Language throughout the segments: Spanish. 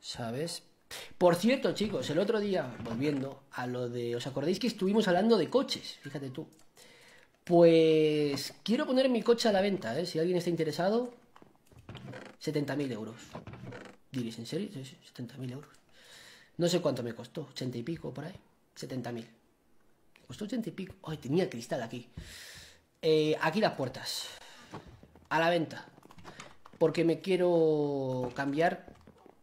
¿sabes? Por cierto, chicos, el otro día, volviendo a lo de... ¿Os acordáis que estuvimos hablando de coches? Fíjate tú. Pues quiero poner mi coche a la venta, ¿eh? Si alguien está interesado, 70.000 euros. Diréis, ¿en serio? 70.000 euros. No sé cuánto me costó, 80 y pico por ahí. 70.000. Me costó 80 y pico. Ay, tenía cristal aquí. Eh, aquí las puertas. A la venta. Porque me quiero cambiar.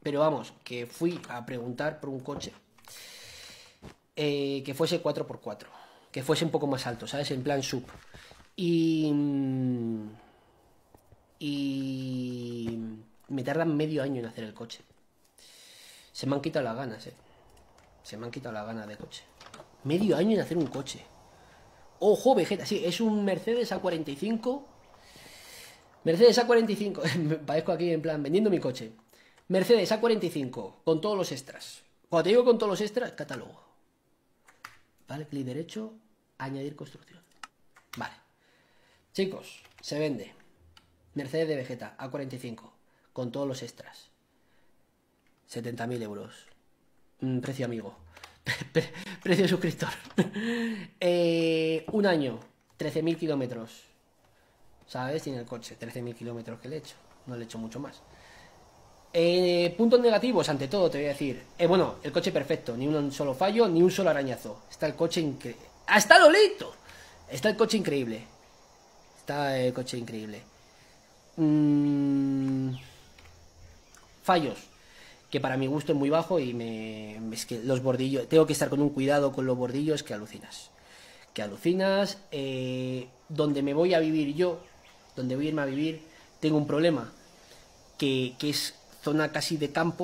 Pero vamos, que fui a preguntar por un coche. eh, que fuese 4x4. Que fuese un poco más alto, ¿sabes? En plan sub. Y. mm, Y. Me tardan medio año en hacer el coche. Se me han quitado las ganas, eh. Se me han quitado las ganas de coche. Medio año en hacer un coche. Ojo, Vegeta, sí, es un Mercedes A45. Mercedes A45. Me parezco aquí en plan vendiendo mi coche. Mercedes A45 con todos los extras. Cuando te digo con todos los extras, catálogo. Vale, clic derecho, añadir construcción. Vale. Chicos, se vende. Mercedes de Vegeta A45 con todos los extras. 70.000 euros. Mm, precio amigo. Pre- precio suscriptor. Eh, un año, 13.000 kilómetros. ¿Sabes? Tiene el coche, 13.000 kilómetros que le he hecho. No le he hecho mucho más. Eh, puntos negativos, ante todo, te voy a decir. Eh, bueno, el coche perfecto, ni un solo fallo, ni un solo arañazo. Está el coche increíble. ¡Hasta Lolito! Está el coche increíble. Está el coche increíble. Mm, fallos que para mi gusto es muy bajo y me es que los bordillos tengo que estar con un cuidado con los bordillos que alucinas que alucinas eh, donde me voy a vivir yo donde voy a irme a vivir tengo un problema que, que es zona casi de campo